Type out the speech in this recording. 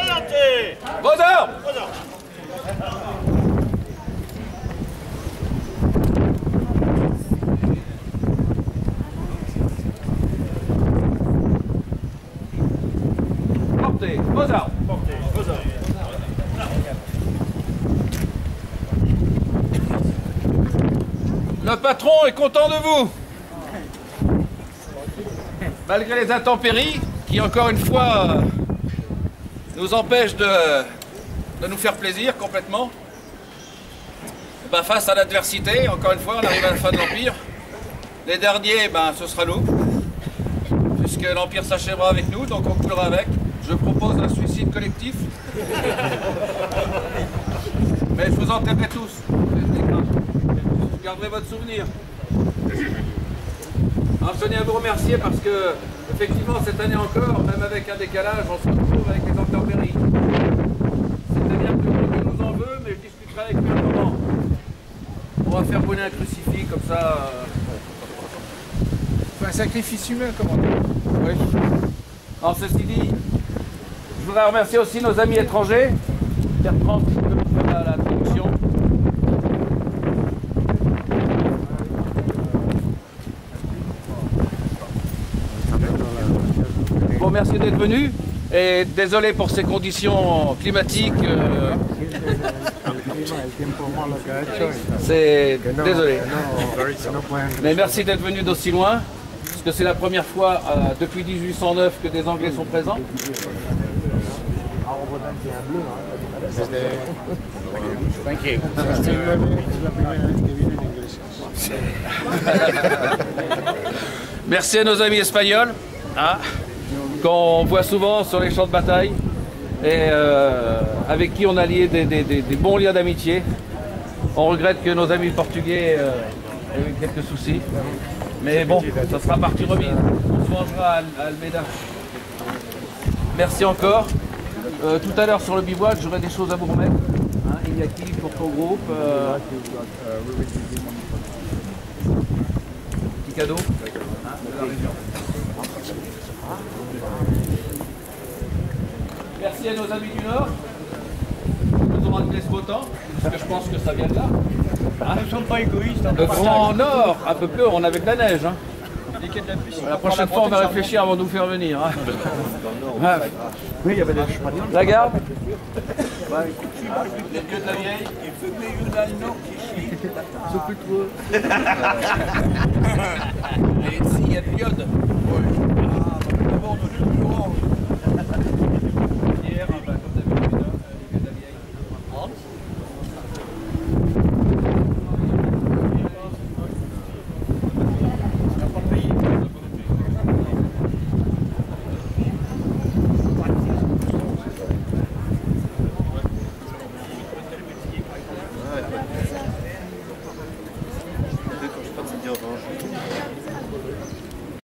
Orienté Vos ordres Vos ordres. Portez, vos ordres Portez, vos ordres. Le patron est content de vous. Malgré les intempéries qui, encore une fois, nous empêchent de, de nous faire plaisir complètement. Ben, face à l'adversité, encore une fois, on arrive à la fin de l'Empire. Les derniers, ben, ce sera nous. Puisque l'Empire s'achèvera avec nous, donc on coulera avec. Je propose un suicide collectif. Mais je vous enterrerai tous. Vous garderez votre souvenir. Je tenais à vous remercier parce que, effectivement, cette année encore, même avec un décalage, on se retrouve avec les intempéries. C'est-à-dire que Dieu nous en veut, mais je discuterai avec lui un moment. On va faire brûler un crucifix comme ça. euh, un sacrifice humain, comment dire. oui. Alors, ceci dit, je voudrais remercier aussi nos amis étrangers. Bertrand, peux nous faire la, la traduction. Je vous remercie d'être venu et désolé pour ces conditions climatiques. euh, c'est désolé. Mais merci d'être venu d'aussi loin, parce que c'est la première fois euh, depuis 1809 que des Anglais sont présents. Merci à nos amis espagnols, hein, qu'on voit souvent sur les champs de bataille et euh, avec qui on a lié des, bons liens d'amitié. On regrette que nos amis portugais euh, aient eu quelques soucis. Mais bon, ça sera partie remise. On se vengera à, Almeida. Merci encore. Euh, tout à l'heure sur le bivouac, j'aurai des choses à vous remettre. Hein, Iñaki pour ton groupe. petit cadeau hein. Merci à nos amis du Nord nous ont ramené ce beau temps, parce que je pense que ça vient de là. Hein Nous ne sommes pas égoïstes. le. Grand Nord, un peu plus, on avait de la neige. hein. La prochaine fois, on va réfléchir avant de nous faire venir. hein. Ouais. Oui, il y avait des espagnols. La garde Les vieux de la vieille